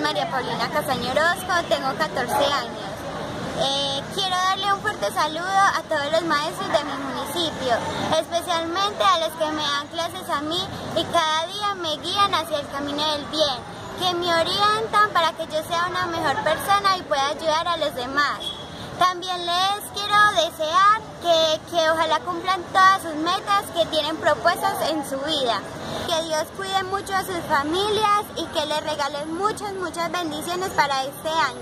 María Paulina Castaño Orozco, tengo 14 años. Eh, quiero darle un fuerte saludo a todos los maestros de mi municipio, especialmente a los que me dan clases a mí y cada día me guían hacia el camino del bien, que me orientan para que yo sea una mejor persona y pueda ayudar a los demás. También desear que, ojalá cumplan todas sus metas que tienen propuestas en su vida. Que Dios cuide mucho a sus familias y que les regalen muchas, muchas bendiciones para este año.